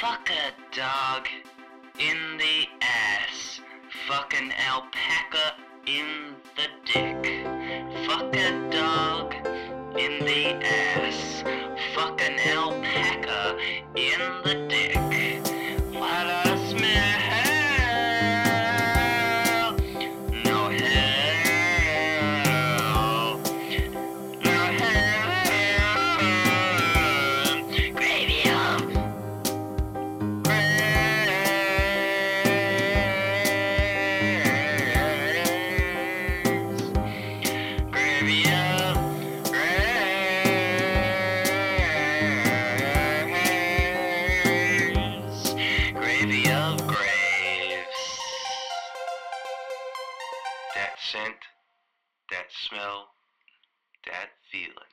Fuck a dog in the ass. Fucking alpaca in the dick. Fuck a dog in the ass. Fucking alpaca. of graves. That scent, that smell, that feeling.